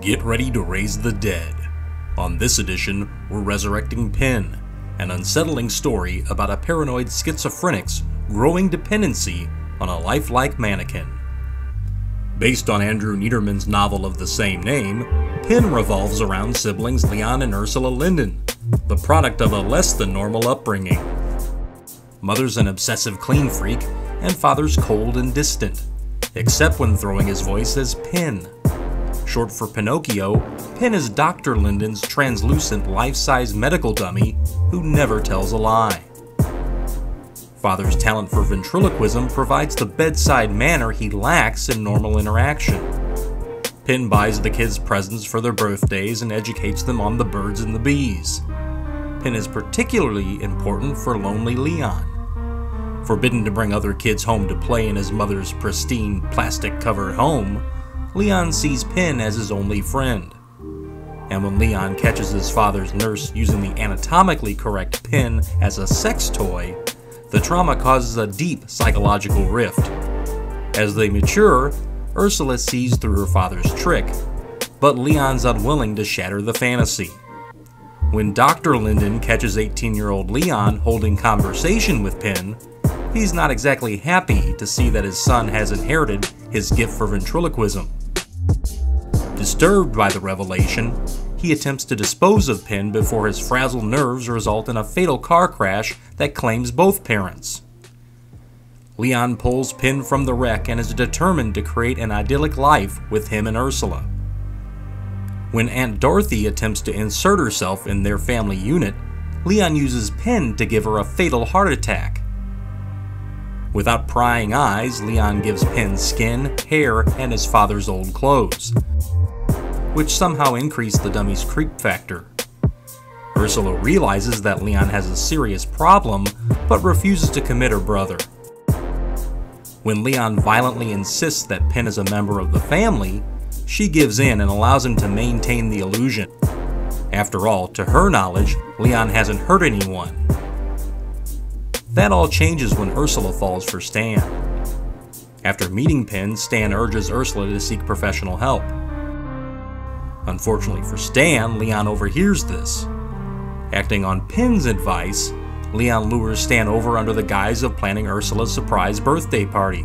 Get ready to raise the dead. On this edition, we're resurrecting Pin, an unsettling story about a paranoid schizophrenic's growing dependency on a lifelike mannequin. Based on Andrew Neiderman's novel of the same name, Pin revolves around siblings Leon and Ursula Linden, the product of a less than normal upbringing. Mother's an obsessive clean freak, and father's cold and distant, except when throwing his voice as Pin. Short for Pinocchio, Pin is Dr. Linden's translucent life-size medical dummy who never tells a lie. Father's talent for ventriloquism provides the bedside manner he lacks in normal interaction. Pin buys the kids presents for their birthdays and educates them on the birds and the bees. Pin is particularly important for lonely Leon. Forbidden to bring other kids home to play in his mother's pristine, plastic covered home, Leon sees Pin as his only friend. And when Leon catches his father's nurse using the anatomically correct Pin as a sex toy, the trauma causes a deep psychological rift. As they mature, Ursula sees through her father's trick, but Leon's unwilling to shatter the fantasy. When Dr. Linden catches 18 year old Leon holding conversation with Pin, he's not exactly happy to see that his son has inherited his gift for ventriloquism. Disturbed by the revelation, he attempts to dispose of Pin before his frazzled nerves result in a fatal car crash that claims both parents. Leon pulls Pin from the wreck and is determined to create an idyllic life with him and Ursula. When Aunt Dorothy attempts to insert herself in their family unit, Leon uses Pin to give her a fatal heart attack. Without prying eyes, Leon gives Pin skin, hair, and his father's old clothes, which somehow increase the dummy's creep factor. Ursula realizes that Leon has a serious problem, but refuses to commit her brother. When Leon violently insists that Pin is a member of the family, she gives in and allows him to maintain the illusion. After all, to her knowledge, Leon hasn't hurt anyone, that all changes when Ursula falls for Stan. After meeting Pin, Stan urges Ursula to seek professional help. Unfortunately for Stan, Leon overhears this. Acting on Pin's advice, Leon lures Stan over under the guise of planning Ursula's surprise birthday party.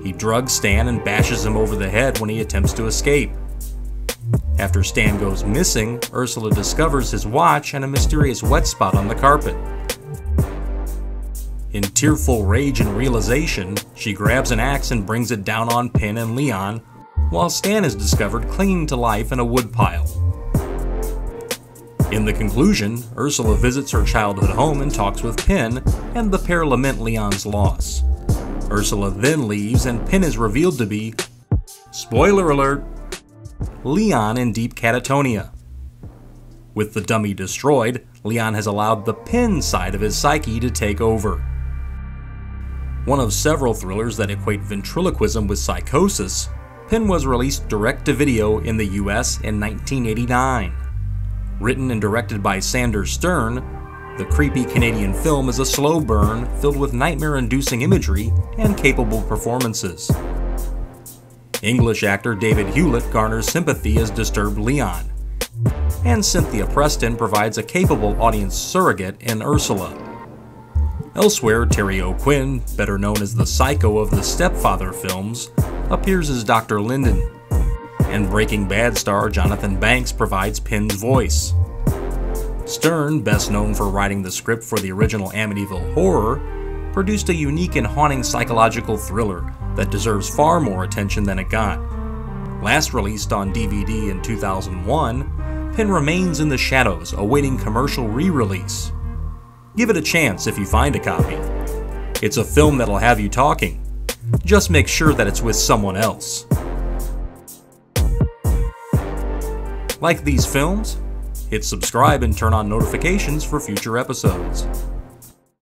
He drugs Stan and bashes him over the head when he attempts to escape. After Stan goes missing, Ursula discovers his watch and a mysterious wet spot on the carpet. In tearful rage and realization, she grabs an axe and brings it down on Pin and Leon, while Stan is discovered clinging to life in a woodpile. In the conclusion, Ursula visits her childhood home and talks with Pin, and the pair lament Leon's loss. Ursula then leaves, and Pin is revealed to be, spoiler alert, Leon in deep catatonia. With the dummy destroyed, Leon has allowed the Pin side of his psyche to take over. One of several thrillers that equate ventriloquism with psychosis, Pin was released direct to video in the US in 1989. Written and directed by Sandor Stern, the creepy Canadian film is a slow burn filled with nightmare inducing imagery and capable performances. English actor David Hewlett garners sympathy as disturbed Leon, and Cynthia Preston provides a capable audience surrogate in Ursula. Elsewhere, Terry O'Quinn, better known as the psycho of the Stepfather films, appears as Dr. Linden. And Breaking Bad star Jonathan Banks provides Pin's voice. Stern, best known for writing the script for the original Amityville Horror, produced a unique and haunting psychological thriller that deserves far more attention than it got. Last released on DVD in 2001, Pin remains in the shadows awaiting commercial re release. Give it a chance if you find a copy. It's a film that'll have you talking. Just make sure that it's with someone else. Like these films? Hit subscribe and turn on notifications for future episodes.